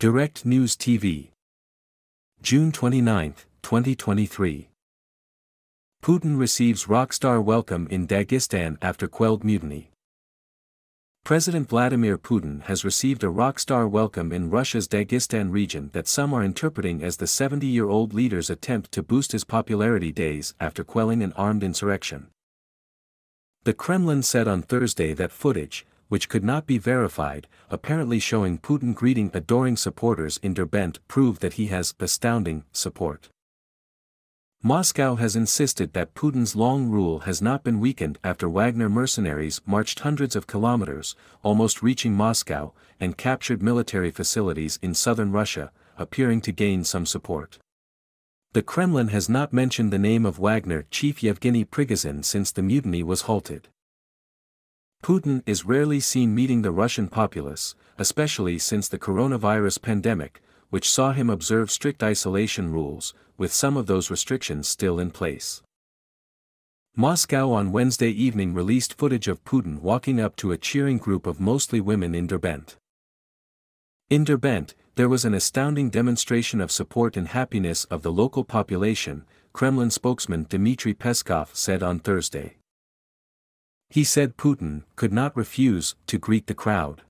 Direct News TV. June 29, 2023. Putin receives rockstar welcome in Dagestan after quelled mutiny. President Vladimir Putin has received a rockstar welcome in Russia's Dagestan region that some are interpreting as the 70-year-old leader's attempt to boost his popularity days after quelling an armed insurrection. The Kremlin said on Thursday that footage, which could not be verified, apparently showing Putin greeting adoring supporters in Derbent proved that he has astounding support. Moscow has insisted that Putin's long rule has not been weakened after Wagner mercenaries marched hundreds of kilometers, almost reaching Moscow, and captured military facilities in southern Russia, appearing to gain some support. The Kremlin has not mentioned the name of Wagner chief Yevgeny Prigozhin since the mutiny was halted. Putin is rarely seen meeting the Russian populace, especially since the coronavirus pandemic, which saw him observe strict isolation rules, with some of those restrictions still in place. Moscow on Wednesday evening released footage of Putin walking up to a cheering group of mostly women in Derbent. In Derbent, there was an astounding demonstration of support and happiness of the local population, Kremlin spokesman Dmitry Peskov said on Thursday. He said Putin could not refuse to greet the crowd.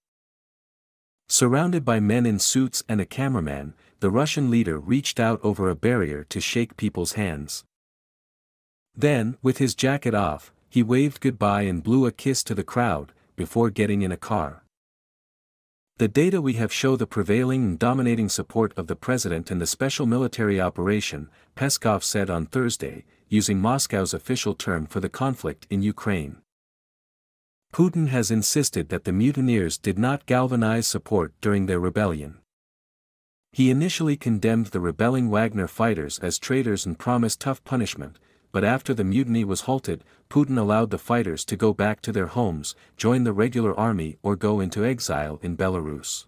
Surrounded by men in suits and a cameraman, the Russian leader reached out over a barrier to shake people's hands. Then, with his jacket off, he waved goodbye and blew a kiss to the crowd, before getting in a car. The data we have show the prevailing and dominating support of the president and the special military operation, Peskov said on Thursday, using Moscow's official term for the conflict in Ukraine. Putin has insisted that the mutineers did not galvanize support during their rebellion. He initially condemned the rebelling Wagner fighters as traitors and promised tough punishment, but after the mutiny was halted, Putin allowed the fighters to go back to their homes, join the regular army or go into exile in Belarus.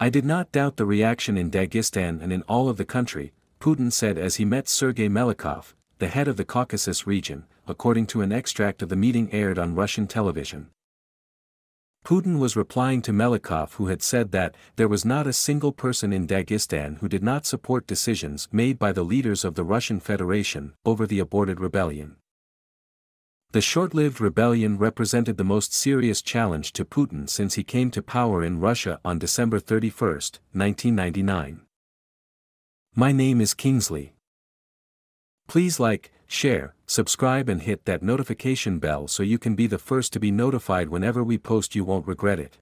I did not doubt the reaction in Dagestan and in all of the country, Putin said as he met Sergei Melikov, the head of the Caucasus region, according to an extract of the meeting aired on Russian television. Putin was replying to Melikov who had said that there was not a single person in Dagestan who did not support decisions made by the leaders of the Russian Federation over the aborted rebellion. The short-lived rebellion represented the most serious challenge to Putin since he came to power in Russia on December 31, 1999. My name is Kingsley. Please like, share, subscribe and hit that notification bell so you can be the first to be notified whenever we post you won't regret it.